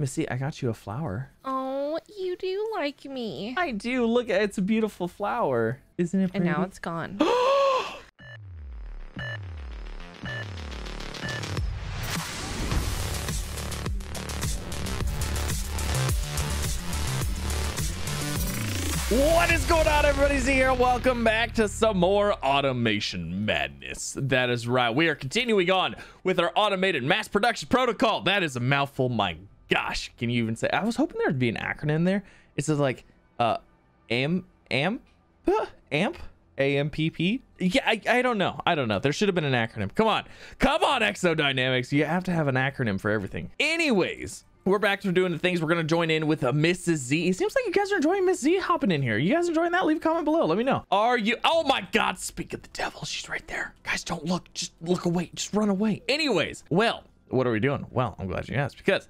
Missy, I got you a flower. Oh, you do like me. I do. Look, it's a beautiful flower. Isn't it And now it's gone. What is going on, everybody's here. Welcome back to some more automation madness. That is right. We are continuing on with our automated mass production protocol. That is a mouthful. My gosh, can you even say? I was hoping there'd be an acronym there. It says like uh, AM, AMP, AMP, AMPP. Yeah, I, I don't know. I don't know. There should have been an acronym. Come on, come on, Exodynamics. You have to have an acronym for everything. Anyways, we're back to doing the things. We're gonna join in with a Mrs. Z. It seems like you guys are enjoying Miss Z hopping in here. You guys enjoying that? Leave a comment below. Let me know. Are you? Oh my God! Speak of the devil, she's right there. Guys, don't look. Just look away. Just run away. Anyways, well, what are we doing? Well, I'm glad you asked because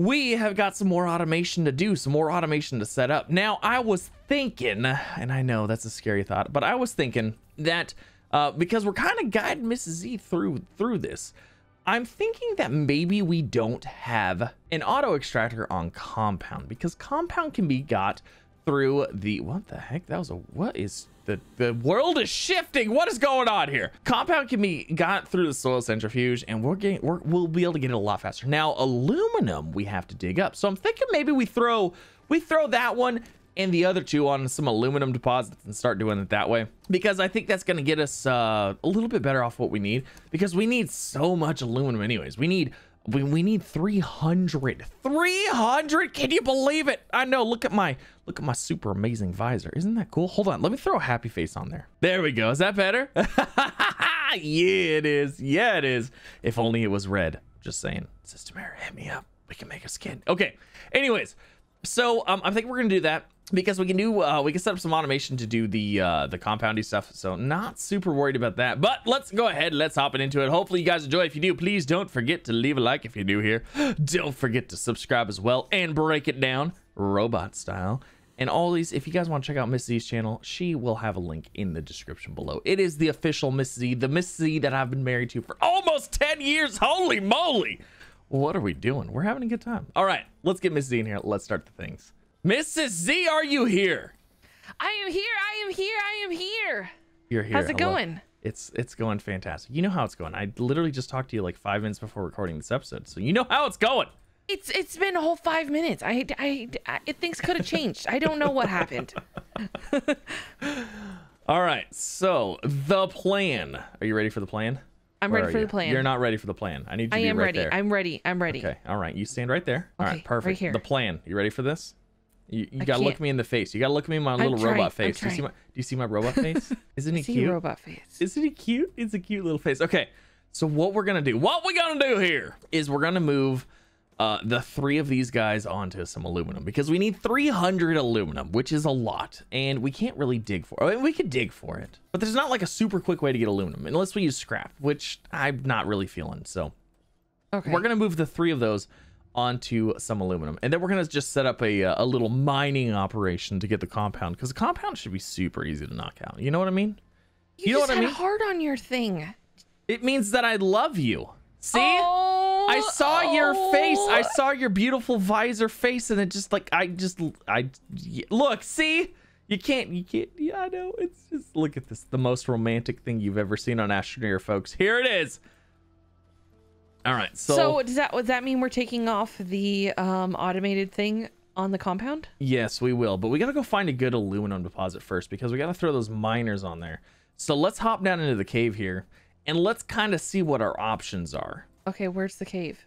we have got some more automation to do, some more automation to set up. Now, I was thinking, and I know that's a scary thought, but I was thinking that uh, because we're kind of guiding Mrs. Z through through this. I'm thinking that maybe we don't have an auto extractor on compound because compound can be got through the what the heck? That was a what is the the world is shifting. What is going on here? Compound can be got through the soil centrifuge and we're getting we're, we'll be able to get it a lot faster. Now aluminum we have to dig up. So i'm thinking maybe we throw we throw that one and the other two on some aluminum deposits and start doing it that way. Because I think that's going to get us uh, a little bit better off what we need. Because we need so much aluminum anyways. We need we, we need 300 300 can you believe it? I know. Look at my look at my super amazing visor. Isn't that cool? Hold on. Let me throw a happy face on there. There we go. Is that better? Yeah it is. Yeah it is. If only it was red. Just saying. System Era hit me up. We can make a skin. Okay. Anyways so um, I think we're gonna do that because we can do uh, we can set up some automation to do the uh, the compoundy stuff. So not super worried about that. But let's go ahead. Let's hop it into it. Hopefully you guys enjoy. If you do, please don't forget to leave a like if you're new here. Don't forget to subscribe as well and break it down robot style. And all these, if you guys want to check out Miss Z's channel, she will have a link in the description below. It is the official Miss Z, the Miss Z that I've been married to for almost 10 years. Holy moly! What are we doing? We're having a good time. All right, let's get Miss Z in here. Let's start the things. Mrs. Z, are you here? I am here. I am here. I am here. You're here. How's it I love- going? It's it's going fantastic. You know how it's going. I literally just talked to you like five minutes before recording this episode, so you know how it's going. It's it's been a whole five minutes. I I, I things could have changed. I don't know what happened. All right, so the plan. Are you ready for the plan? I'm Where ready for you? the plan. You're not ready for the plan. I need you to I be am right ready. there. I'm ready. I'm ready. Okay. All right. You stand right there. All Okay, right. right Perfect. here. The plan. You ready for this? You, you gotta look me in the face. You gotta look me in my little trying, robot face. Do you see my Do you see my robot face? Isn't he See cute? robot face. Isn't he cute? It's a cute little face. Okay. So what we're gonna do? What we're gonna do here is we're gonna move uh, the three of these guys onto some aluminum because we need 300 aluminum, which is a lot, and we can't really dig for. I mean, we could dig for it, but there's not like a super quick way to get aluminum unless we use scrap, which I'm not really feeling. So Okay. we're gonna move the three of those onto some aluminum, and then we're gonna just set up a uh, a little mining operation to get the compound because the compound should be super easy to knock out. You know what I mean? you, you know just what I mean? hard on your thing. It means that I love you. See? Oh, I saw your face. I oh. saw your beautiful visor face, and it just like I just I look. See, you can't. You can't. Yeah, I know. It's just look at this. The most romantic thing you've ever seen on Astroneer, folks. Here it is. All right. So, So, does that does that mean we're taking off the um automated thing on the compound? yes, we will. But we gotta go find a good aluminum deposit first because we gotta throw those miners on there. So let's hop down into the cave here, and let's kind of see what our options are. Okay, where's the cave?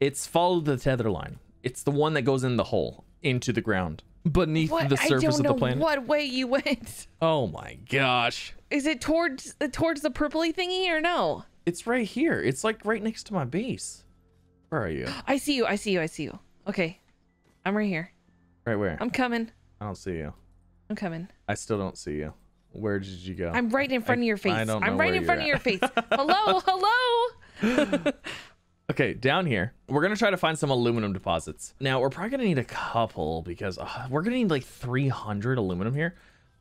It's follow the tether line. It's the one that goes in the hole into the ground beneath What? the surface of the planet. what way you went. Oh my gosh. Is it towards towards the purpley thingy or no? It's right here. It's like right next to my base. Where are you? I see you. I see you. I see you. Okay, I'm right here. Right where? I'm coming. I don't see you. I'm coming. I still don't see you. Where did you go? I'm right in front I- of your face. I don't know I'm right in front of your face. hello, hello. Okay, down here, we're gonna try to find some aluminum deposits. Now, we're probably gonna need a couple because uh, we're gonna need like 300 aluminum here.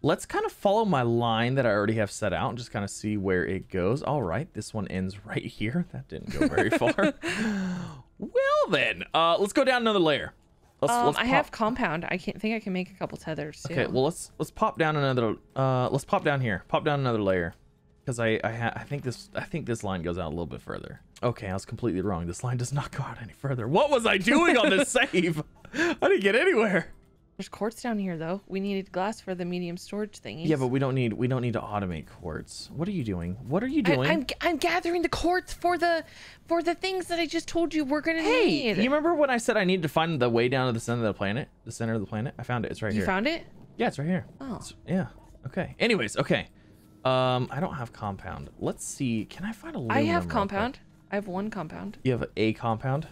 Let's kind of follow my line that I already have set out and just kind of see where it goes. All right, this one ends right here. That didn't go very far. Well then, uh, let's go down another layer. Let's, Um, let's I have compound. I can't think I can make a couple tethers too. Okay, well let's let's pop down another. Uh, let's pop down here. Pop down another layer, because I I, ha- I think this I think this line goes out a little bit further. Okay, I was completely wrong. This line does not go out any further. What was I doing on this save? I didn't get anywhere. There's quartz down here though. We needed glass for the medium storage thingies. Yeah, but we don't need we don't need to automate quartz. What are you doing? What are you I, doing? I'm I'm gathering the quartz for the for the things that I just told you we're gonna hey, need. you remember when I said I need to find the way down to the center of the planet? The center of the planet? I found it. It's right You here. You found it? Yeah, it's right here. Oh. It's- yeah. Okay. Anyways, okay. Um, I don't have compound. Let's see. Can I find a I aluminum have compound. I have one compound. You have a compound?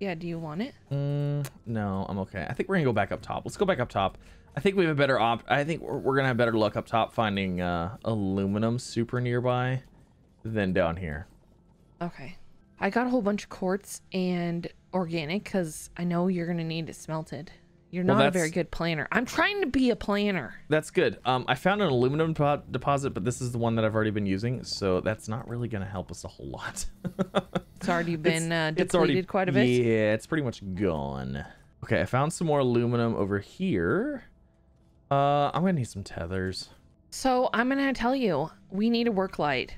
Yeah, do you want it? Mm, no, I'm okay. I think we're gonna go back up top. Let's go back up top. I think we have a better op. I think we're, we're gonna have better luck up top finding uh, aluminum super nearby than down here. Okay. I got a whole bunch of quartz and organic because I know you're gonna need it smelted. You're Well, not a very good planner. I'm trying to be a planner. That's good. Um, I found an aluminum depo- deposit, but this is the one that I've already been using, so that's not really gonna help us a whole lot. It's already been uh, depleted quite a bit. Yeah, it's pretty much gone. Okay, I found some more aluminum over here. Uh, I'm gonna need some tethers. So I'm gonna tell you, we need a work light.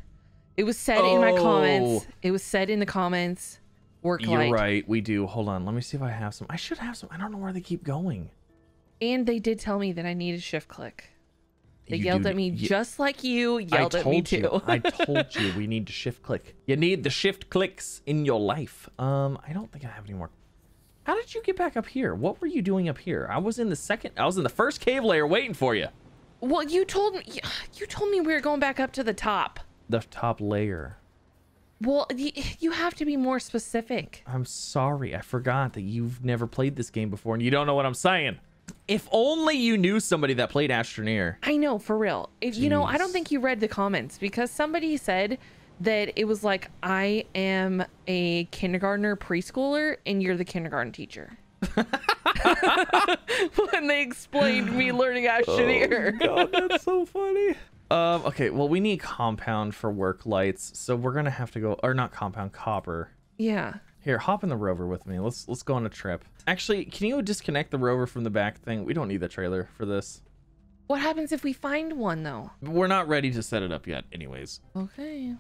It was said in my comments. Oh. It was said in the comments. Work light. You're light. right, we do. Hold on, let me see if I have some. I should have some. I don't know where they keep going. And they did tell me that I need a shift click. They You yelled do- at me you- just like you yelled at me too. you. I told you we need to shift click. You need the shift clicks in your life. Um, I don't think I have any more. How did you get back up here? What were you doing up here? I was in the second. I was in the first cave layer waiting for you. well, you told me you told me we were going back up to the top. The top layer. Well, you have to be more specific. I'm sorry. I forgot that you've never played this game before and you don't know what I'm saying. If only you knew somebody that played Astroneer. I know, for real. If you know, I don't think you read the comments because somebody said that it was like I am a kindergartner preschooler and you're the kindergarten teacher. when they explained me learning Astroneer. God, that's so funny. Um, okay, well, we need compound for work lights, so we're gonna have to go, or not compound, copper. yeah. Here, hop in the rover with me. Let's let's go on a trip. Actually, can you disconnect the rover from the back thing? We don't need the trailer for this. What happens if we find one though? We're not ready to set it up yet, anyways. Okay.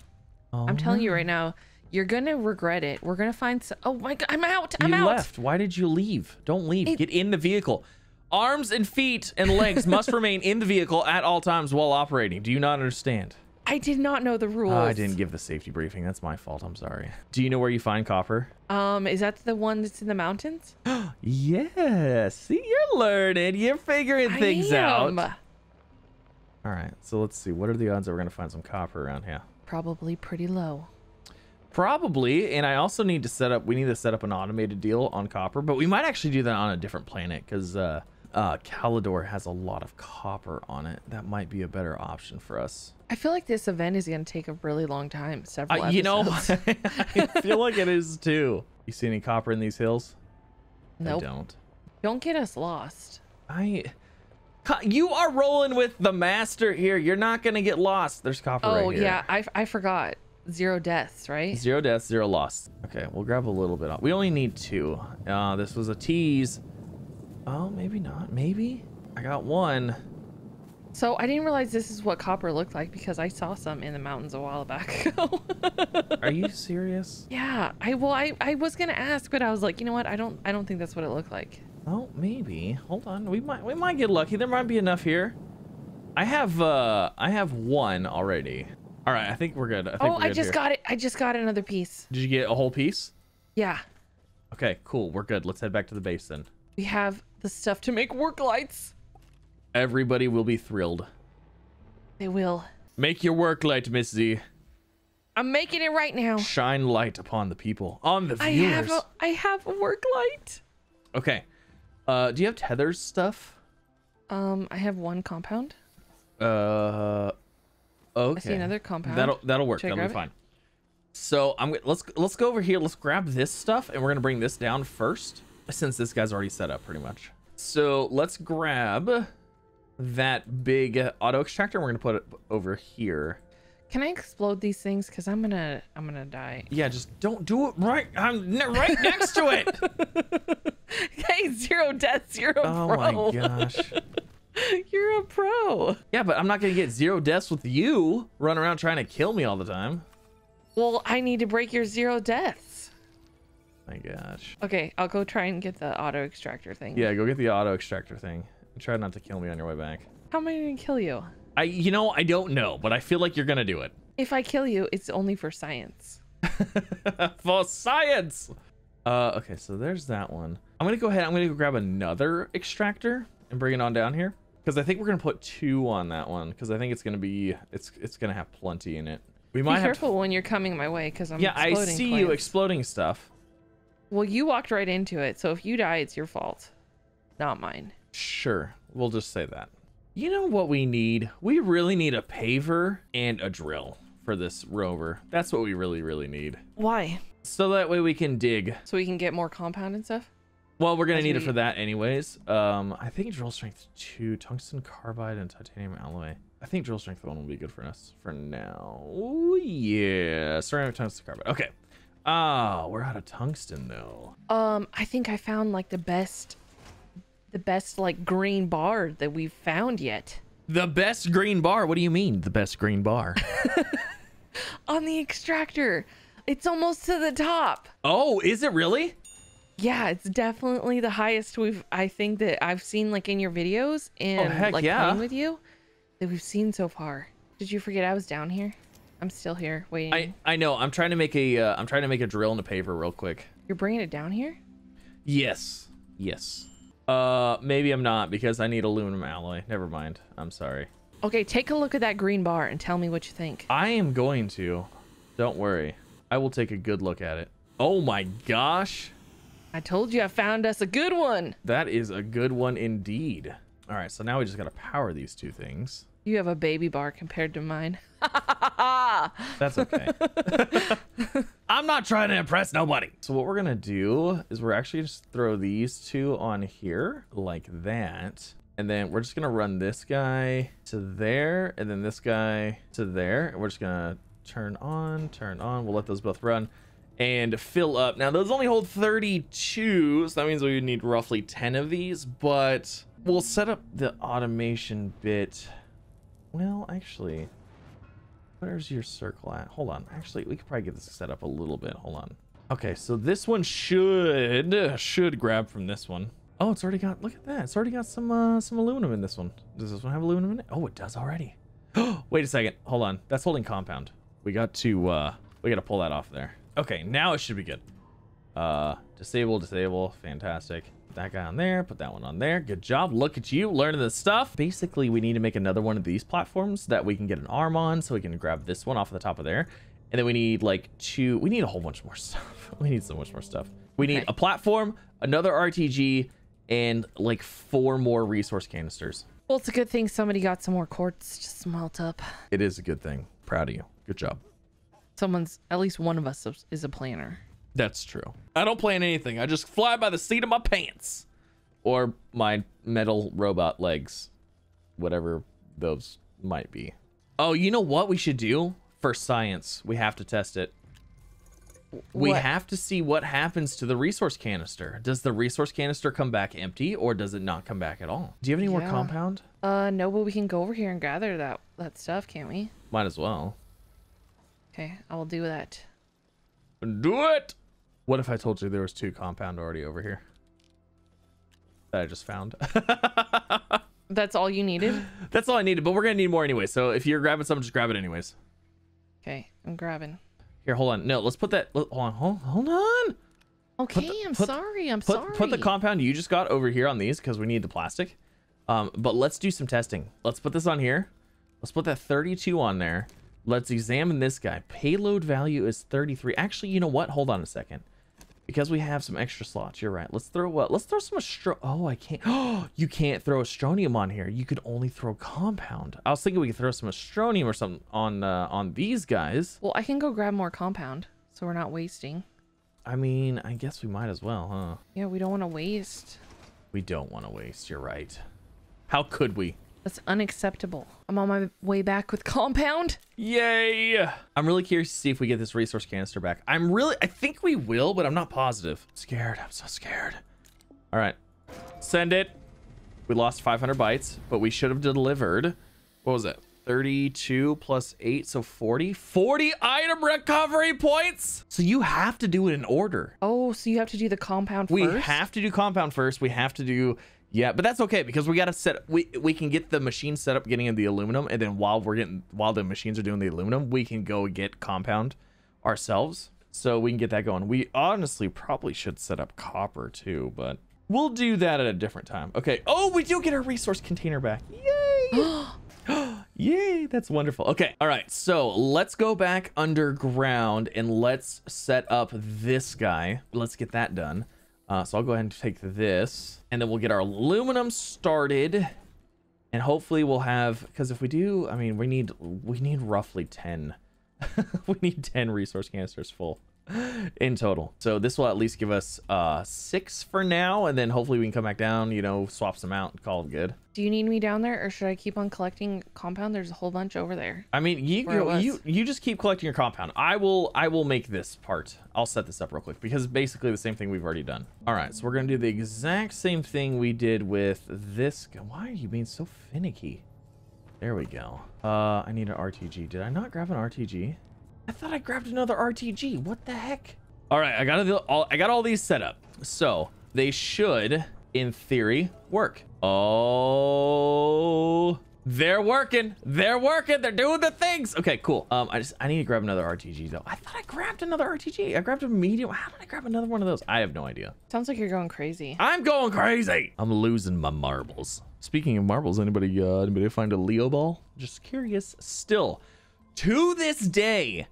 Oh, I'm telling you right now, you're gonna regret it. We're gonna find some. Oh my god, I'm out. I'm you out. left. Why did you leave? Don't leave. It- Get in the vehicle. Arms and feet and legs must remain in the vehicle at all times while operating. Do you not understand? I did not know the rules. Oh, I didn't give the safety briefing. That's my fault. I'm sorry. Do you know where you find copper? Um, is that the one that's in the mountains? Yes. See, you're learning. You're figuring things I out. am. All right. So let's see. What are the odds that we're gonna find some copper around here? Probably pretty low. Probably, and I also need to set up. We need to set up an automated deal on copper, but we might actually do that on a different planet because uh, uh, Calidor has a lot of copper on it. That might be a better option for us. I feel like this event is gonna take a really long time. Several Uh, you know. I feel like it is too. You see any copper in these hills? Nope. Don't. Don't get us lost. I. You are rolling with the master here. You're not gonna get lost. There's copper Oh right here. yeah, I, I forgot. Zero deaths, right? Zero deaths, zero loss. Okay, we'll grab a little bit. Off. We only need two. Uh, this was a tease. Oh, maybe not. Maybe. I got one. So I didn't realize this is what copper looked like because I saw some in the mountains a while back ago. Are you serious? yeah, I well I, I was gonna ask, but I was like, you know what? I don't I don't think that's what it looked like. Oh, maybe. Hold on. We might we might get lucky. There might be enough here. I have uh I have one already. All right, I think we're good. I think Oh, we're I just here. got it. I just got another piece. Did you get a whole piece? Yeah, Okay, cool. We're good. Let's head back to the base then. we have the stuff to make work lights. Everybody will be thrilled. They will. Make your work light, Miss Z. I'm making it right now. Shine light upon the people, on the viewers. I have a I have a work light. Okay. Uh, do you have tethers stuff? Um, I have one compound. Uh, okay. I see another compound. That'll that'll work. That'll be it? fine. So I'm let's let's go over here. Let's grab this stuff, and we're gonna bring this down first, since this guy's already set up pretty much. So let's grab that big auto extractor. We're gonna put it over here. Can I explode these things? Cause I'm gonna I'm gonna die. Yeah, just don't do it right. I'm right next to it. hey, zero death, zero Oh pro. my gosh. You're a pro. Yeah, but I'm not gonna get zero deaths with you running around trying to kill me all the time. Well, I need to break your zero deaths. My gosh. Okay, I'll go try and get the auto extractor thing. Yeah, go get the auto extractor thing. And try not to kill me on your way back. How am I gonna kill you? I, you know, I don't know, but I feel like you're gonna do it. If I kill you, it's only for science. For science. Uh, okay, so there's that one. I'm gonna go ahead. I'm gonna go grab another extractor and bring it on down here because I think we're gonna put two on that one because I think it's gonna be it's it's gonna have plenty in it. We Be might have. careful when you're coming my way, because I'm yeah, I see you exploding stuff. Well, you walked right into it, so if you die, it's your fault, not mine. Sure, we'll just say that. You know what we need? We really need a paver and a drill for this rover. That's what we really, really need. Why? So that way we can dig. So we can get more compound and stuff. Well, we're gonna As need it for that anyways. Um, I think drill strength two, tungsten carbide, and titanium alloy. I think drill strength one will be good for us for now. Ooh, yeah, ceramic tungsten carbide. Okay. Ah, we're out of tungsten though. Um, I think I found like the best, the best like green bar that we've found yet The best green bar. What do you mean, the best green bar? on the extractor. It's almost to the top. oh, is it really? Yeah, it's definitely the highest we've. I think that I've seen like in your videos and heck like yeah. playing with you that we've seen so far. Did you forget I was down here? I'm still here waiting. I I know. I'm trying to make a uh, I'm trying to make a drill and a paver real quick. You're bringing it down here? Yes. Yes. Uh, maybe I'm not because I need aluminum alloy. Never mind. I'm sorry. Okay, take a look at that green bar and tell me what you think. I am going to. Don't worry. I will take a good look at it. Oh my gosh. I told you I found us a good one. That is a good one indeed. All right, so now we just got to power these two things. You have a baby bar compared to mine. That's okay. I'm not trying to impress nobody. So what we're going to do is we're actually just throw these two on here like that. And then we're just going to run this guy to there and then this guy to there. And we're just going to turn on, turn on. We'll let those both run and fill up. Now those only hold 32, so that means we would need roughly 10 of these, but we'll set up the automation bit. Well, actually, Where's your circle at? Hold on. Actually, we could probably get this set up a little bit. Hold on. Okay, so this one should should grab from this one. Oh, it's already got. Look at that. It's already got some uh, some aluminum in this one. Does this one have aluminum in it? Oh, it does already. Wait a second. Hold on. That's holding compound. We got to uh we got to pull that off there. Okay, now it should be good. Uh, disable, disable. Fantastic. Put that guy on there. Put that one on there. Good job. Look at you learning this stuff. Basically, we need to make another one of these platforms that we can get an arm on so we can grab this one off the top of there. And then we need like two, we need a whole bunch more stuff. we need so much more stuff. We need Okay. a platform, another RTG, and like four more resource canisters. Well, it's a good thing somebody got some more quartz to smelt up. It is a good thing. Proud of you. Good job. Someone's, at least one of us is a planner. That's true. I don't plan anything. I just fly by the seat of my pants or my metal robot legs, whatever those might be. Oh, you know what we should do for science? We have to test it. We What? have to see what happens to the resource canister. Does the resource canister come back empty or does it not come back at all? Do you have any more compound? Uh, no, but we can go over here and gather that that stuff, can't we? Might as well. Okay, I will do that. Do it. What if I told you there was two compound already over here? That I just found. That's all you needed? That's all I needed, but we're gonna need more anyway. So if you're grabbing something, just grab it anyways. Okay, I'm grabbing. Here, hold on. No, let's put that. Hold on. Hold, hold on. Okay, the- I'm put- sorry. I'm Put sorry. put the compound you just got over here on these because we need the plastic. Um, but let's do some testing. Let's put this on here. Let's put that 32 on there. Let's examine this guy. Payload value is 33. Actually, you know what? Hold on a second. Because we have some extra slots. You're right. Let's throw what? Let's throw some astro. Oh, I can't. Oh, you can't throw astronium on here. You could only throw compound. I was thinking we could throw some astronium or something on uh, on these guys. Well, I can go grab more compound, so we're not wasting. I mean, I guess we might as well, huh? Yeah, we don't want to waste. We don't want to waste. You're right. How could we? That's unacceptable. I'm on my way back with compound. Yay! I'm really curious to see if we get this resource canister back. I'm really, I think we will, but I'm not positive. I'm scared. I'm so scared. All right, send it. We lost 500 bytes, but we should have delivered. What was it? 32 plus 8, so 40. 40 item recovery points. So you have to do it in order. Oh, so you have to do the compound We first? have to do compound first. We have to do yeah, but that's okay because we got to set we we can get the machine set up getting in the aluminum and then while we're getting while the machines are doing the aluminum, we can go get compound ourselves. So we can get that going. We honestly probably should set up copper too, but we'll do that at a different time. Okay. Oh, we do get our resource container back. Yay! Yay, that's wonderful. Okay, all right, so let's go back underground and let's set up this guy. Let's get that done. Uh, so I'll go ahead and take this, and then we'll get our aluminum started, and hopefully we'll have because if we do, I mean, we need we need roughly ten. we need ten resource canisters full in total. So this will at least give us uh six for now, and then hopefully we can come back down, you know, swap some out and call it good. Do you need me down there or should I keep on collecting compound? There's a whole bunch over there. I mean, you you, you you just keep collecting your compound. I will I will make this part. I'll set this up real quick because it's basically the same thing we've already done. All right, so we're gonna do the exact same thing we did with this. guy. Why are you being so finicky? There we go. Uh, I need an RTG. Did I not grab an RTG? I thought I grabbed another RTG. What the heck? All right, I got all. I got all these set up, so they should, in theory, work. Oh, they're working. They're working. They're doing the things. Okay, cool. Um, I just I need to grab another RTG though. I thought I grabbed another RTG. I grabbed a medium. How did I grab another one of those? I have no idea. Sounds like you're going crazy. I'm going crazy. I'm losing my marbles. Speaking of marbles, anybody uh anybody find a Leo ball? Just curious. Still, to this day,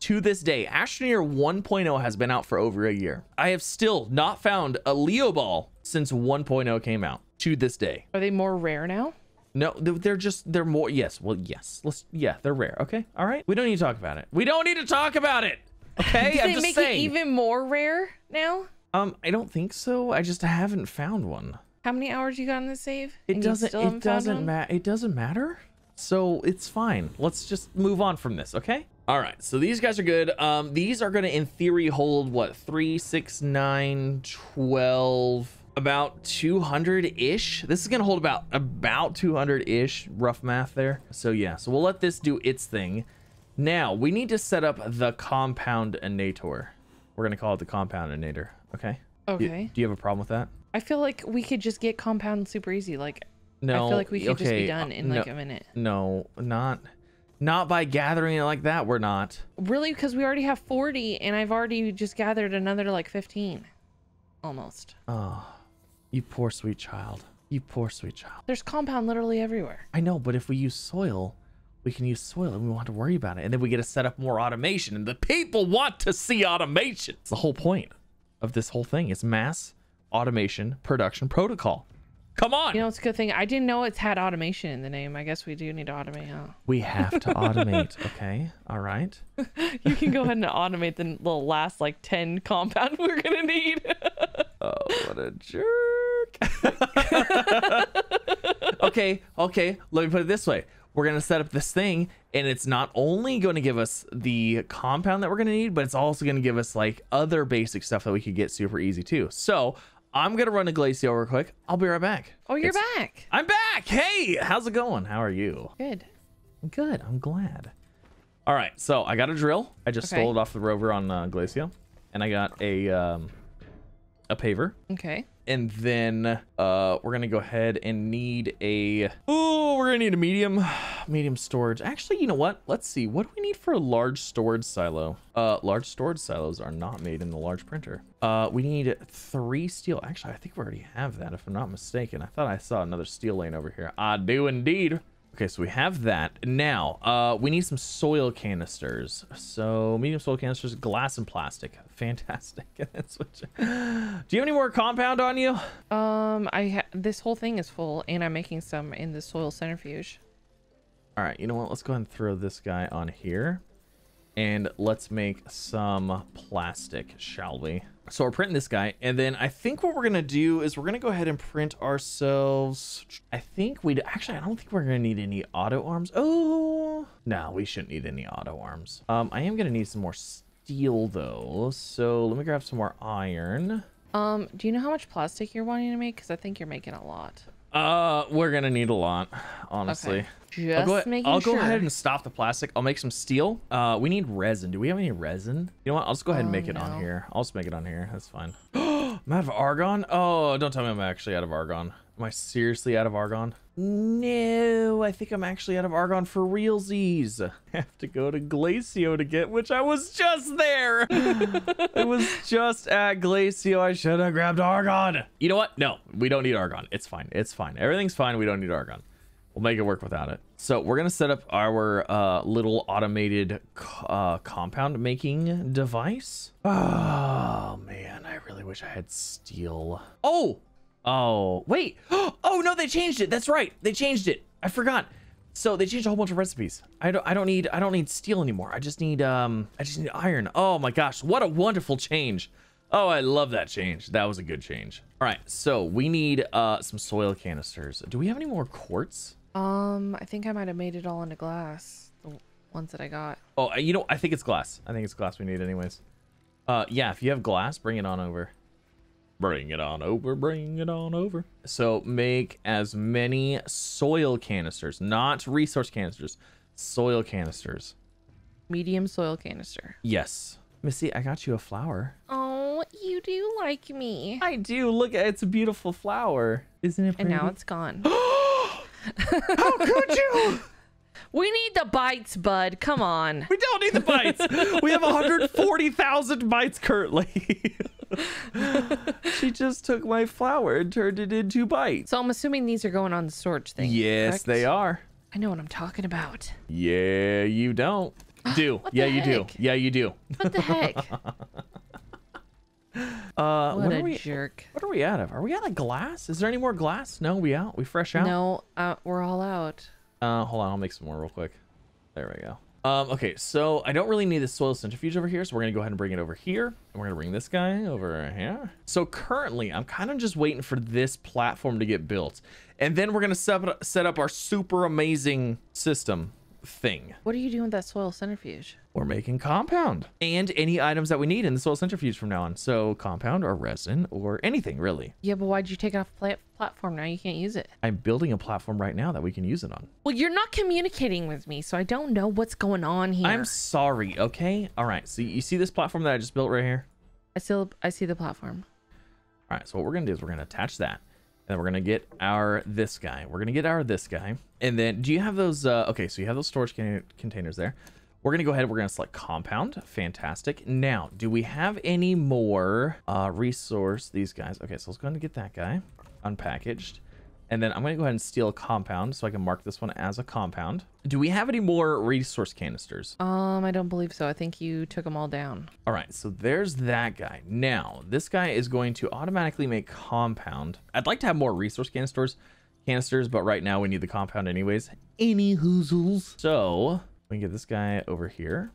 to this day, Astroneer 1.0 has been out for over a year. I have still not found a Leo ball since 1.0 came out. To this day. Are they more rare now? No, they're- just they're more yes. Well, yes. Let's yeah, they're rare. Okay. All right. We don't need to talk about it. We don't need to talk about it. Okay? Did I'm they just make saying. it even more rare now? um I don't think so. I just haven't found one. How many hours you got in the save? It doesn't. It doesn't matter. It doesn't matter. So it's fine. Let's just move on from this, okay? All right. So these guys are good. Um, these are gonna, in theory, hold what three, six, nine, twelve, about two hundred ish. This is gonna hold about about two hundred ish. Rough math there. So yeah. So we'll let this do its thing. Now we need to set up the compound inator. We're gonna call it the compound inator. Okay. You- Okay. do you have a problem with that? I feel like we could just get compound super easy. Like No. I feel like we could just be done in uh, like a minute. No, not not by gathering it like that. We're not. Really, because we already have 40 and I've already just gathered another like 15. Almost. Oh, you poor sweet child. You poor sweet child. There's compound literally everywhere. I know, but if we use soil, we can use soil and we won't have to worry about it. And then we get to set up more automation. And the people want to see automation. It's the whole point of this whole thing. is mass automation production protocol. Come on. You know, it's a good thing. I didn't know it's had automation in the name. I guess we do need to automate, huh? we have to automate. Okay. All right. You can go ahead and automate the, the last like 10 compound we're going to need. Oh, what a jerk. okay, okay. Let me put it this way. We're going to set up this thing, and it's not only going to give us the compound that we're going to need, but it's also going to give us like other basic stuff that we could get super easy too. So I'm going to run a Glacio real quick. I'll be right back. oh, you're It's- back. I'm back. Hey, how's it going? How are you? Good. Good. I'm glad. All right, so I got a drill. I just Okay. stole it off the rover on uh, Glacio, and I got a um, a paver. Okay. and then uh we're gonna go ahead and need a oh we're gonna need a medium medium storage. Actually you know what? Let's see. What do we need for a large storage silo? Uh large storage silos are not made in the large printer. Uh we need three steel actually i think we already have that if i'm not mistaken. I thought i saw another steel lane over here. I do indeed Okay, so we have that. Now, uh, we need some soil canisters. So, medium soil canisters, glass and plastic. Fantastic. Do you have any more compound on you? Um, I ha- this whole thing is full, and I'm making some in the soil centrifuge. All right, you know what? Let's go ahead and throw this guy on here. And let's make some plastic, shall we? So we're printing this guy, and then I think what we're gonna do is we're gonna go ahead and print ourselves. I think we actually I don't think we're gonna need any auto arms. Oh no, we shouldn't need any auto arms. Um, I am gonna need some more steel though. So let me grab some more iron. Um, do you know how much plastic you're wanting to make? Because I think you're making a lot. Uh, we're gonna need a lot, honestly. Okay. I'll Just go, making I'll sure. go ahead and stop the plastic. I'll make some steel. Uh, we need resin. Do we have any resin? You know what? I'll just go ahead and Oh, make it on here. I'll just make it on here. That's fine. I'm out of argon. Oh, don't tell me I'm actually out of argon. Am I seriously out of argon? No, I think I'm actually out of argon for realsies. I have to go to Glacio to get, which I was just there. I was just at Glacio. I should have grabbed argon. You know what? No, we don't need argon. It's fine. It's fine. Everything's fine. We don't need argon. We'll make it work without it. So we're gonna set up our uh, little automated uh, compound making device. Oh man, I really wish I had steel. Oh, oh wait. Oh no, they changed it. That's right. They changed it. I forgot. So they changed a whole bunch of recipes. I don't. I don't need. I don't need steel anymore. I just need. Um. I just need iron. Oh my gosh, what a wonderful change. Oh, I love that change. That was a good change. All right, so we need uh some soil canisters. Do we have any more quartz? Um, I think I might have made it all into glass. The ones that I got. Oh, you know, I think it's glass. I think it's glass we need anyways. Uh, yeah, if you have glass, bring it on over. Bring it on over, bring it on over. So make as many soil canisters, not resource canisters, soil canisters. Medium soil canister. Yes. Missy, I got you a flower. Oh, you do like me. I do. Look, it's a beautiful flower. Isn't it And now it's gone. How could you? we need the bytes, bud. Come on. We don't need the bytes. we have 140,000 bytes currently. she just took my flower and turned it into bytes. So I'm assuming these are going on the storage thing. Yes, correct? they are. I know what I'm talking about. Yeah, you don't. Do. Yeah, you do. Yeah, you do. What the heck? Uh, what a are we? jerk. What are we out of? Are we out of glass? Is there any more glass? No, we out. We fresh out. No, uh, we're all out. Uh, hold on, I'll make some more real quick. There we go. Um, okay, so I don't really need the soil centrifuge over here, so we're gonna go ahead and bring it over here, and we're gonna bring this guy over here. So currently, I'm kind of just waiting for this platform to get built, and then we're gonna set up, set up our super amazing system thing. What are you doing with that soil centrifuge? We're making compound and any items that we need in the soil centrifuge from now on. So compound or resin or anything really. Yeah, but why'd you take it off the pla- platform now? You can't use it. I'm building a platform right now that we can use it on. Well, you're not communicating with me, so I don't know what's going on here. I'm sorry, okay? All right, so you see this platform that I just built right here? I still I see the platform. All right, so what we're gonna do is we're gonna attach that, then we're gonna get our this guy. We're gonna get our this guy, and then do you have those? Uh, okay, so you have those storage containers there. We're gonna go ahead. We're gonna select compound. Fantastic. Now, do we have any more uh, resource? These guys. Okay, so let's go and get that guy unpackaged, and then I'm gonna go ahead and steal a compound so I can mark this one as a compound. Do we have any more resource canisters? Um, I don't believe so. I think you took them all down. All right, so there's that guy. Now, this guy is going to automatically make compound. I'd like to have more resource canisters, canisters, but right now we need the compound anyways. Any hoozles. So we can get this guy over here.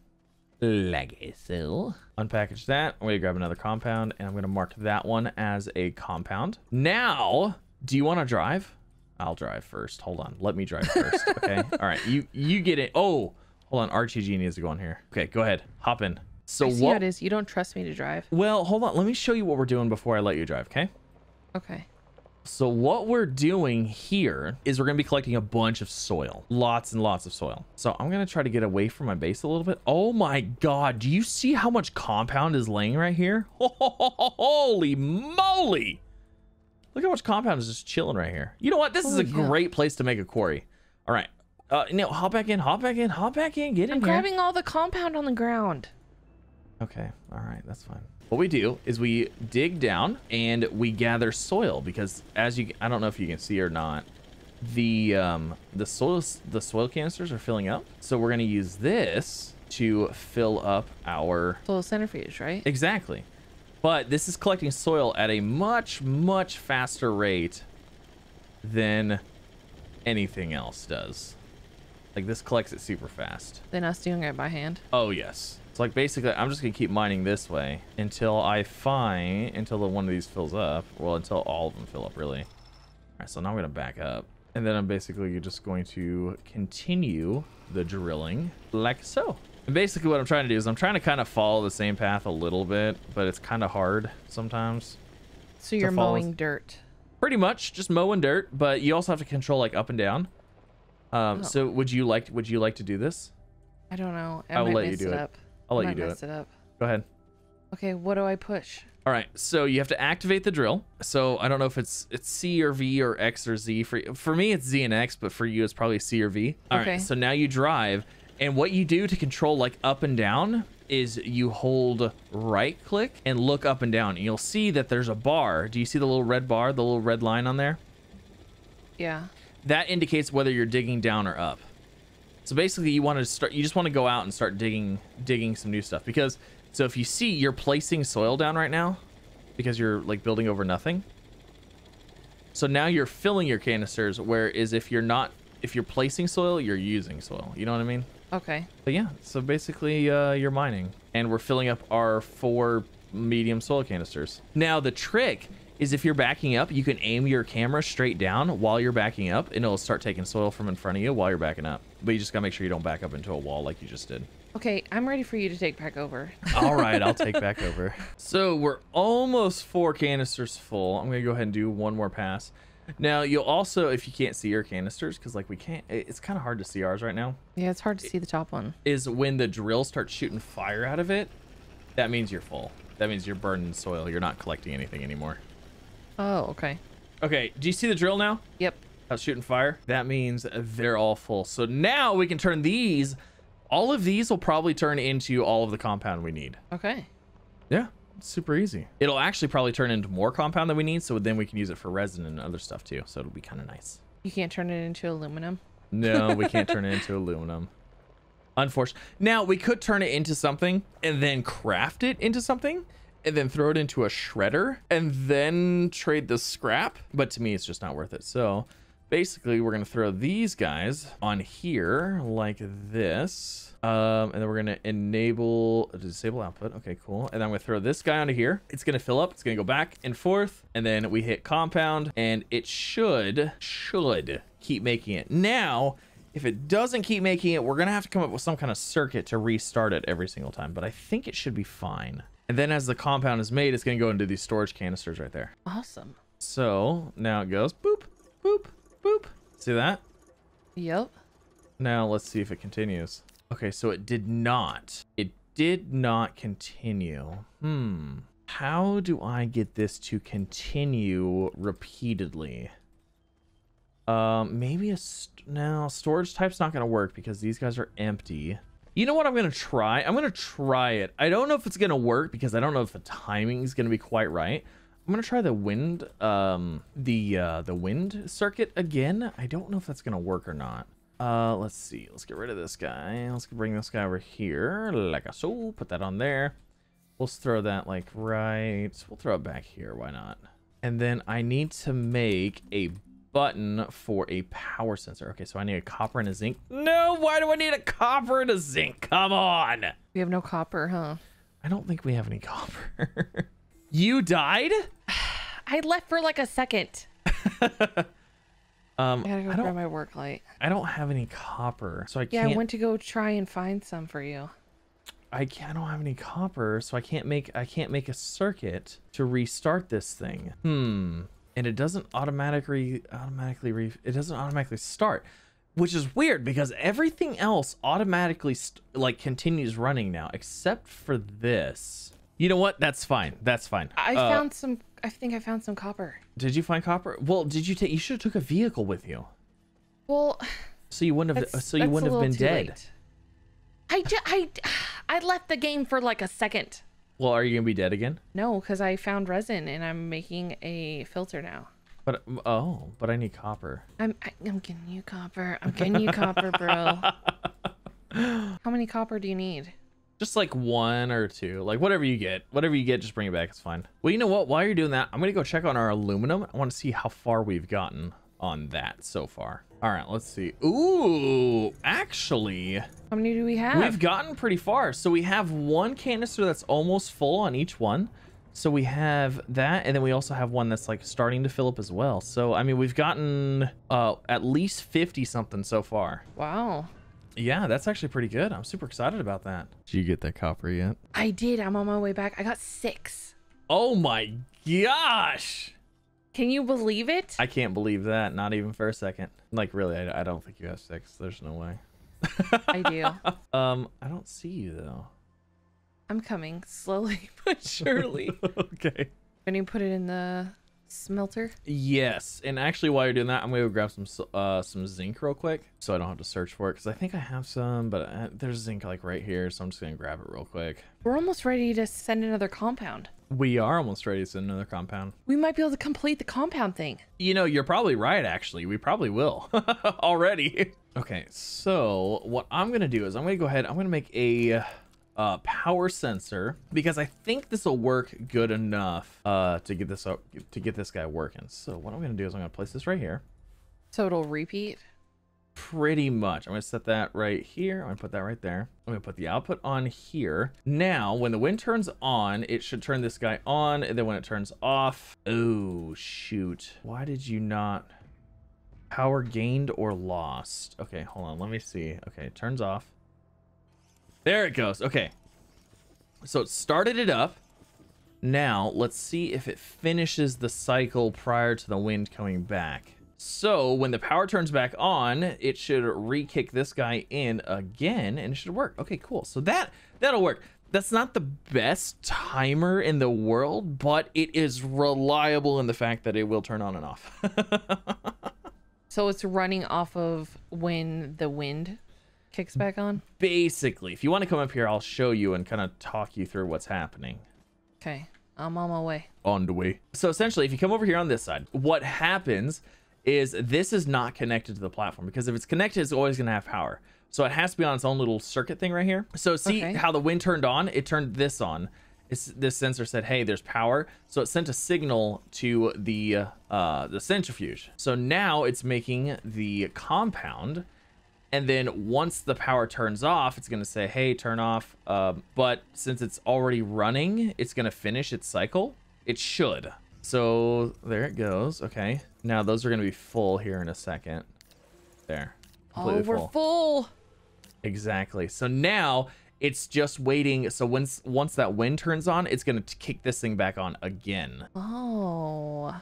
Like so. Unpackage that. I'm gonna grab another compound, and I'm gonna mark that one as a compound. Now, do you want to drive? I'll drive first. Hold on. Let me drive first. Okay. All right. You you get it. Oh, hold on. RTG needs to go on here. Okay, go ahead. Hop in. So I see how it is. You don't trust me to drive. Well, hold on. Let me show you what we're doing before I let you drive, okay? Okay. So what we're doing here is we're going to be collecting a bunch of soil. Lots and lots of soil. So I'm going to try to get away from my base a little bit. Oh my god, do you see how much compound is laying right here? Holy moly! Look how much compound is just chilling right here. You know what? This is a great place to make a quarry. All right. Uh, no, hop back in, hop back in, hop back in, get in I'm here. grabbing all the compound on the ground. Okay, all right, that's fine. What we do is we dig down and we gather soil because as you I don't know if you can see or not, the um the soil the soil canisters are filling up. So we're going to use this to fill up our Soil centrifuge, right? Exactly. But this is collecting soil at a much much faster rate than anything else does. Like this collects it super fast. Then us doing it by hand. Oh yes. It's like basically, I'm just gonna keep mining this way until I find until the one of these fills up. Well, until all of them fill up, really. All right, so now I'm gonna back up, and then I'm basically just going to continue the drilling like so. And basically, what I'm trying to do is I'm trying to kind of follow the same path a little bit, but it's kind of hard sometimes. So you're mowing dirt. Pretty much just mowing dirt, but you also have to control like up and down. Um, Oh. So would you like would you like to do this? I don't know. I I'll might let you do it it. up. I'll let you do it. it up. Go ahead. Okay, what do I push? All right, so you have to activate the drill. So I don't know if it's it's C or V or X or Z for for me it's Z and X, but for you it's probably C or V. All right, Okay. so now you drive, and what you do to control like up and down is you hold right click and look up and down, and you'll see that there's a bar. Do you see the little red bar, the little red line on there? Yeah. That indicates whether you're digging down or up. So basically, you want to start. You just want to go out and start digging, digging some new stuff. Because so if you see, you're placing soil down right now, because you're like building over nothing. So now you're filling your canisters. Whereas if you're not, if you're placing soil, you're using soil. You know what I mean? Okay. But yeah, so basically, uh, you're mining, and we're filling up our four medium soil canisters. Now the trick is if you're backing up, you can aim your camera straight down while you're backing up, and it'll start taking soil from in front of you while you're backing up. But you just gotta make sure you don't back up into a wall like you just did. Okay, I'm ready for you to take back over. All right, I'll take back over. So we're almost four canisters full. I'm gonna go ahead and do one more pass. Now you'll also, if you can't see your canisters, because like we can't, it's kind of hard to see ours right now. Yeah, it's hard to see the top one. is when the drill starts shooting fire out of it, that means you're full. That means you're burning soil. You're not collecting anything anymore. Oh, okay. Okay, do you see the drill now? Yep. How it's shooting fire? That means they're all full. So now we can turn these. All of these will probably turn into all of the compound we need. Okay. Yeah, super easy. It'll actually probably turn into more compound than we need, so then we can use it for resin and other stuff too. So it'll be kind of nice. You can't turn it into aluminum. No, we can't turn it into aluminum. Unfortunately. Now, we could turn it into something and then craft it into something and then throw it into a shredder and then trade the scrap. But to me, it's just not worth it. So basically, we're going to throw these guys on here like this. Um, and then we're going to enable disable output. Okay, cool. And then I'm going to throw this guy onto here. It's going to fill up. It's going to go back and forth. And then we hit compound and it should, should keep making it. Now, if it doesn't keep making it, we're going to have to come up with some kind of circuit to restart it every single time. But I think it should be fine. And then as the compound is made, it's going to go into these storage canisters right there. Awesome. So now it goes boop, boop, boop. See that? Yep. Now let's see if it continues. Okay, so it did not. It did not continue. Hmm. How do I get this to continue repeatedly? Um, maybe a st- no storage type's not gonna work because these guys are empty. You know what I'm gonna try? I'm gonna try it. I don't know if it's gonna work because I don't know if the timing is gonna be quite right. I'm gonna try the wind, um, the uh, the wind circuit again. I don't know if that's gonna work or not. Uh, let's see. Let's get rid of this guy. Let's bring this guy over here, like a so. Put that on there. Let's throw that like right. We'll throw it back here. Why not? And then I need to make a button for a power sensor. Okay, so I need a copper and a zinc. No, why do I need a copper and a zinc? Come on. We have no copper, huh? I don't think we have any copper. you died? I left for like a second. Um, I gotta go I grab my work light. I don't have any copper, so I Yeah, can't. I went to go try and find some for you. I can't. I don't have any copper, so I can't make. I can't make a circuit to restart this thing. Hmm. And it doesn't automatically automatically re. It doesn't automatically start, which is weird because everything else automatically st- like continues running now, except for this. You know what? That's fine. That's fine. I Uh, found some. I think I found some copper. Did you find copper? Well, did you take? You should have took a vehicle with you, Well, so you wouldn't have. so you wouldn't have been dead. late. I, ju- I I left the game for like a second. Well, are you gonna be dead again? No, because I found resin and I'm making a filter now. But oh, but I need copper. I'm I, I'm getting you copper. I'm getting you copper, bro. How many copper do you need? Just like one or two, like whatever you get, whatever you get, just bring it back. It's fine. Well, you know what? While you're doing that, I'm gonna go check on our aluminum. I want to see how far we've gotten on that so far. All right, let's see. Ooh, actually, How many do we have? we've gotten pretty far. So we have one canister that's almost full on each one. So we have that, and then we also have one that's like starting to fill up as well. So I mean, we've gotten uh at least 50 something so far. wow. Yeah, that's actually pretty good. I'm super excited about that. Did you get that copper yet? I did. I'm on my way back. I got six. Oh my gosh. Can you believe it? I can't believe that. Not even for a second. Like, really, I, I don't think you have six. There's no way. I do. Um, I don't see you though. I'm coming slowly but surely. okay. Can you put it in the smelter? Yes, and actually, while you're doing that, I'm gonna go grab some uh some zinc real quick, so I don't have to search for it. Cause I think I have some, but uh, there's zinc like right here, so I'm just gonna grab it real quick. We're almost ready to send another compound. We are almost ready to send another compound. We might be able to complete the compound thing. You know, you're probably right. Actually, we probably will already. Okay, so what I'm gonna do is I'm gonna go ahead. I'm gonna make a uh, power sensor because I think this will work good enough uh, to get this up, to get this guy working. So what I'm gonna do is I'm gonna place this right here. So it'll repeat. Pretty much. I'm gonna set that right here. I'm gonna put that right there. I'm gonna put the output on here. Now, when the wind turns on, it should turn this guy on, and then when it turns off, oh shoot! Why did you not? Power gained or lost? Okay, hold on. Let me see. Okay, it turns off. There it goes. Okay. So it started it up. Now, let's see if it finishes the cycle prior to the wind coming back. So, when the power turns back on, it should re-kick this guy in again, and it should work. Okay, cool. So that, that'll work. That's not the best timer in the world, but it is reliable in the fact that it will turn on and off. So it's running off of when the wind kicks back on. Basically, if you want to come up here, I'll show you and kind of talk you through what's happening. Okay, I'm on my way. on the way. So essentially, if you come over here on this side, what happens is this is not connected to the platform because if it's connected, it's always going to have power. So it has to be on its own little circuit thing right here. So see Okay. how the wind turned on? It turned this on. It's, this sensor said, "Hey, there's power," so it sent a signal to the uh, the centrifuge. So now it's making the compound, and then once the power turns off, it's gonna say, "Hey, turn off." Um, but since it's already running, it's gonna finish its cycle. It should. So there it goes. Okay. Now those are gonna be full here in a second. There. Oh, we're full. full. Exactly. So now it's just waiting. So once once that wind turns on, it's gonna kick this thing back on again. Oh,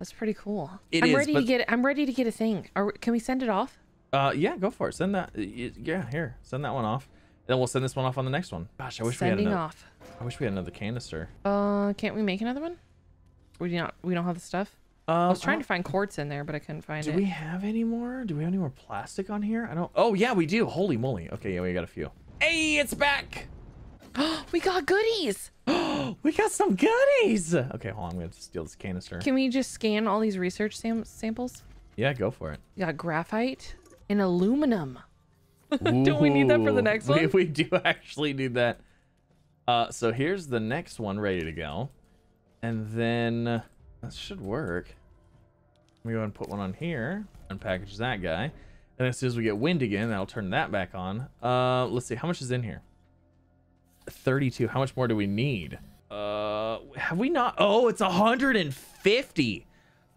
that's pretty cool. It I'm is, ready to get. I'm ready to get a thing. Are, can we send it off? Uh, yeah, go for it. Send that. Yeah, here. Send that one off. Then we'll send this one off on the next one. Gosh, I wish we had Sending another. off. I wish we had another canister. Uh, can't we make another one? We do not. We don't have the stuff. Um, I was trying to find quartz in there, but I couldn't find Do it. we have any more? Do we have any more plastic on here? I don't. Oh yeah, we do. Holy moly. Okay, yeah, we got a few. Hey, it's back. we got goodies. We got some goodies. Okay, hold on. I'm gonna steal this canister. Can we just scan all these research sam- samples? Yeah, go for it. We got graphite and aluminum. Don't we need that for the next we- one? We, do actually need that. Uh, so here's the next one ready to go, and then uh, that should work. Let me go and put one on here. Unpackage that guy, and as soon as we get wind again, that'll turn that back on. Uh, let's see how much is in here. 32. How much more do we need? Uh, have we not? Oh, it's 150.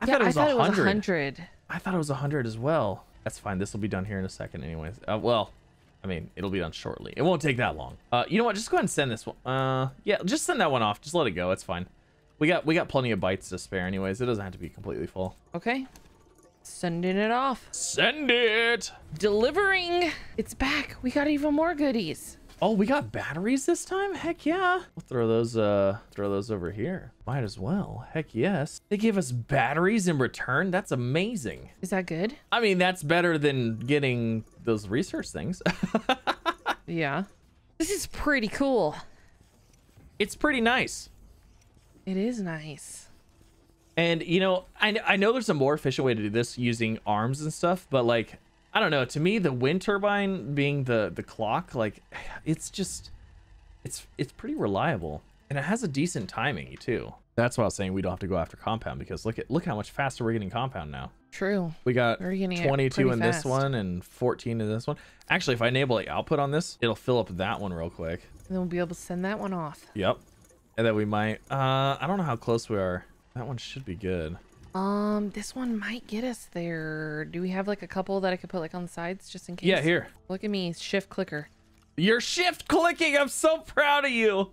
I yeah, thought it I was thought it was 100. 100. I thought it was 100 as well. That's fine. This will be done here in a second anyways. Uh, well, I mean, it'll be done shortly. It won't take that long. Uh, you know what? Just go ahead and send this one. Uh, yeah, just send that one off. Just let it go. It's fine. We got we got plenty of bytes to spare anyways. It doesn't have to be completely full. Okay. Sending it off. Send it. Delivering. It's back. We got even more goodies. Oh, we got batteries this time? Heck yeah. We'll throw those uh throw those over here. Might as well. Heck yes. They gave us batteries in return. That's amazing. Is that good? I mean, that's better than getting those research things. Yeah. This is pretty cool. it's pretty nice. It is nice. And you know, I I know there's a more efficient way to do this using arms and stuff, but like I don't know. To me, the wind turbine being the the clock, like it's just it's it's pretty reliable, and it has a decent timing too. That's why I was saying. We don't have to go after compound because look at look how much faster we're getting compound now. True. We got We're getting it 22 pretty in this one and 14 in this one. Actually, if I enable the output on this, it'll fill up that one real quick. And then we'll be able to send that one off. Yep. And then we might. Uh, I don't know how close we are. That one should be good. Um, this one might get us there. Do we have like a couple that I could put like on the sides just in case? Yeah, here. Look at me, shift clicker. You're shift clicking. I'm so proud of you.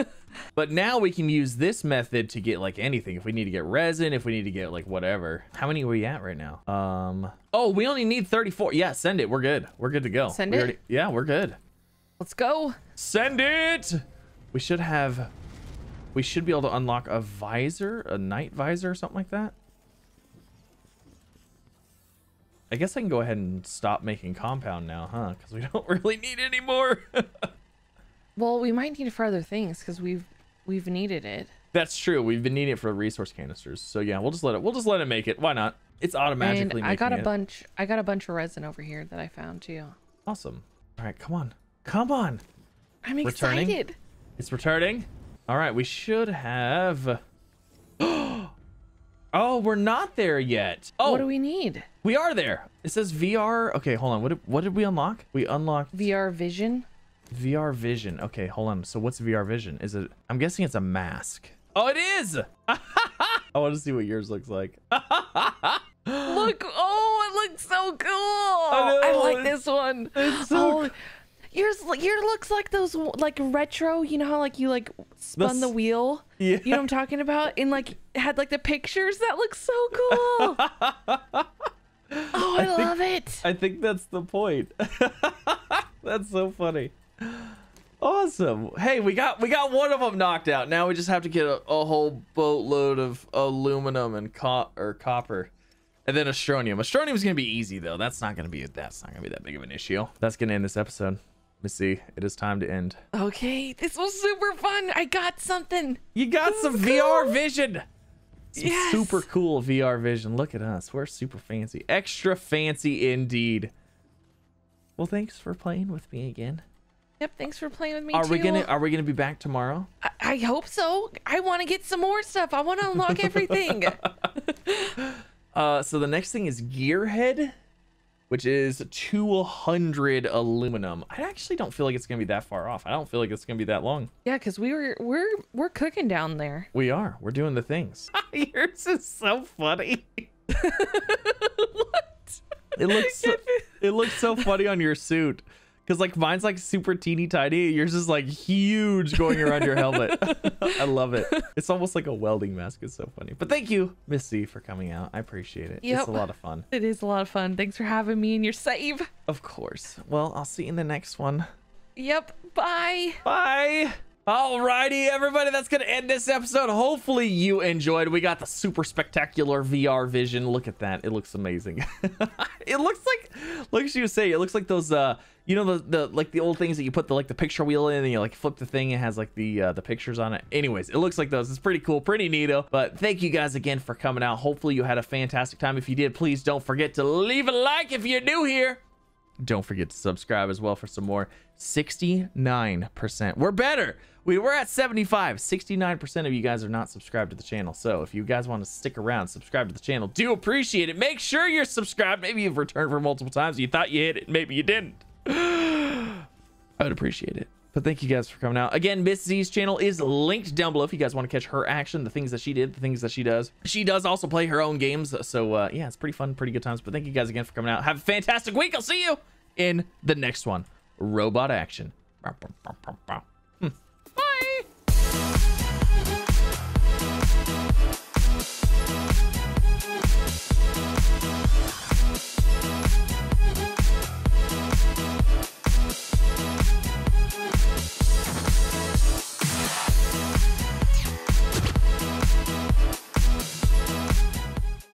but now we can use this method to get like anything. If we need to get resin, if we need to get like whatever. How many are we at right now? Um. Oh, we only need 34. Yeah, send it. We're good. We're good to go. Send We it? yeah, we're good. Let's go. Send it. We should have. We should be able to unlock a visor, a night visor, or something like that. I guess I can go ahead and stop making compound now, huh? Because we don't really need any more. Well, we might need it for other things because we've we've needed it. That's true. We've been needing it for resource canisters. So yeah, we'll just let it. We'll just let it make it. Why not? It's automatically and I got a it. bunch. I got a bunch of resin over here that I found too. Awesome. All right, come on, come on. I'm Returning? excited. It's returning. All right, we should have. oh, we're not there yet. Oh, What do we need? we are there. It says VR. Okay, hold on. What did, what did we unlock? We unlocked VR vision. VR vision. Okay, hold on. So what's VR vision? Is it? I'm guessing it's a mask. Oh, it is. I want to see what yours looks like. Look! Oh, it looks so cool. I, know, like this one. it's so oh, yours yours looks like those like retro. You know how like you like spun the wheel. Yeah. You know what I'm talking about? And like had like the pictures. That looks so cool. oh, I, love it. I think that's the point. that's so funny. Awesome. Hey, we got we got one of them knocked out. Now we just have to get a, a whole boatload of aluminum and co- or copper. And then astronium. Astronium's gonna be easy though. That's not gonna be that's not gonna be that big of an issue. That's gonna end this episode. Let's see. It is time to end. Okay, this was super fun. I got something. You got some VR vision. Some Yes. super cool VR vision. Look at us. We're super fancy. Extra fancy indeed. Well, thanks for playing with me again. Yep. Thanks for playing with me Are too. we gonna Are we gonna be back tomorrow? I, I hope so. I want to get some more stuff. I want to unlock everything. Uh, so the next thing is Gearhead, which is 200 aluminum. I actually don't feel like it's gonna be that far off. I don't feel like it's gonna be that long. yeah, because we were we're we're cooking down there. We are. We're doing the things. Yours is so funny. what? It looks so, it looks so funny on your suit. Cause like mine's like super teeny tiny. Yours is like huge going around your helmet. I love it. It's almost like a welding mask. It's so funny. But thank you, Miss Z, for coming out. I appreciate it. It's a lot of fun. It is a lot of fun. Thanks for having me in your save. Of course. Well, I'll see you in the next one. Yep. Bye. Bye. Alrighty, everybody, that's gonna end this episode. Hopefully you enjoyed. We got the super spectacular VR vision. Look at that. It looks amazing. it looks like like she was saying, it looks like those uh you know the, the like the old things that you put the like the picture wheel in and you like flip the thing, it has like the uh the pictures on it. Anyways, it looks like those. It's pretty cool, pretty neato. But thank you guys again for coming out. Hopefully you had a fantastic time. If you did, please don't forget to leave a like if you're new here. Don't forget to subscribe as well for some more. 69%. We're better. We were at 75. 69% of you guys are not subscribed to the channel. So if you guys want to stick around, subscribe to the channel. Do appreciate it. Make sure you're subscribed. Maybe you've returned for multiple times. You thought you hit it. Maybe you didn't. I would appreciate it. But thank you guys for coming out. Again, Miss Z's channel is linked down below if you guys want to catch her action, the things that she did, the things that she does. She does also play her own games. So, uh, yeah, it's pretty fun, pretty good times. But thank you guys again for coming out. Have a fantastic week. I'll see you in the next one. Robot action. Hmm. Bye.